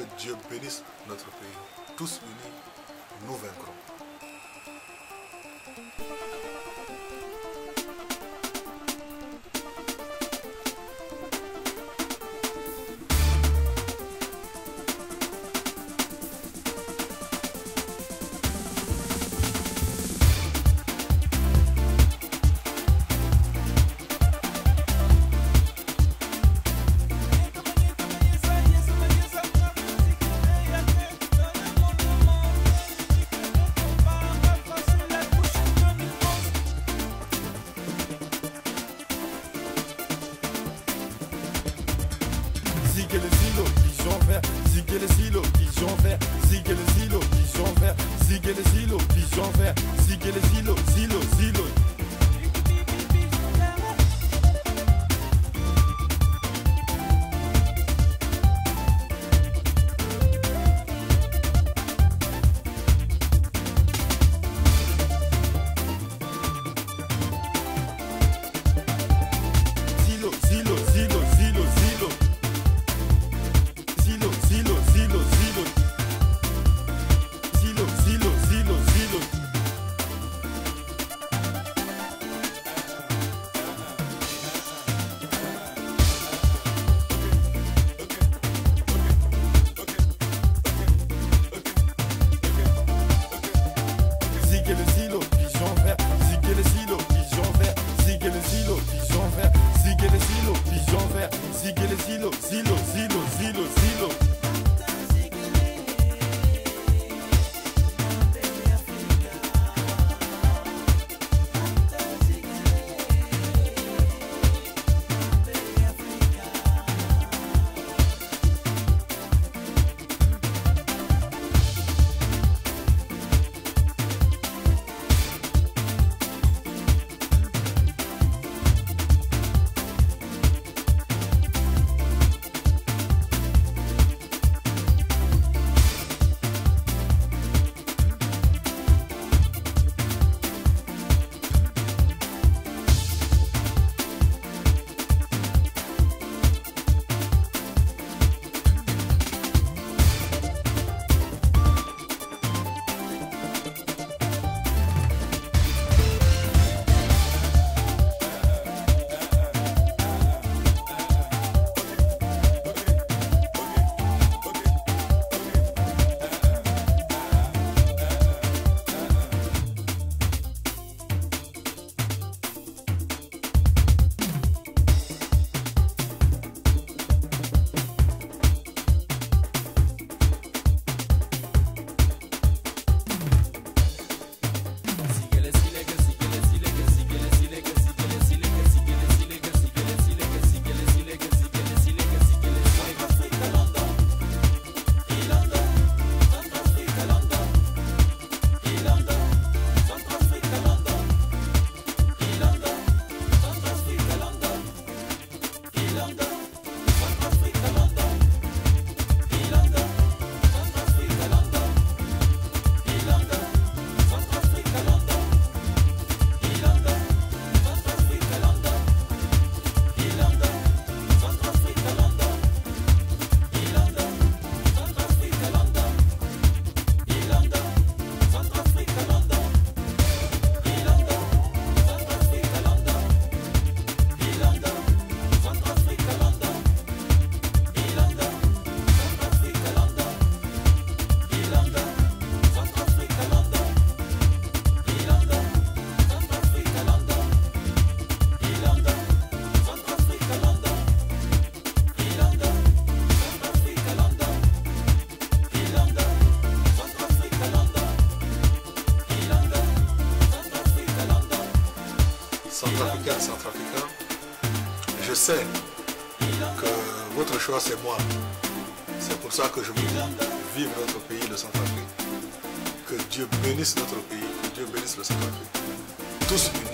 Que Dieu bénisse notre pays. Tous unis, nous vaincrons. que les îlots qui sont verts, si que les îlots qui sont verts, si que les îlots qui sont verts, si les îlots qui si les îlots, îlots, îlots. sigue el estilo, estilo, estilo. Je sais que votre choix c'est moi. C'est pour ça que je veux vivre notre pays, le Centrafrique. Que Dieu bénisse notre pays, que Dieu bénisse le Centrafrique. Tous unis,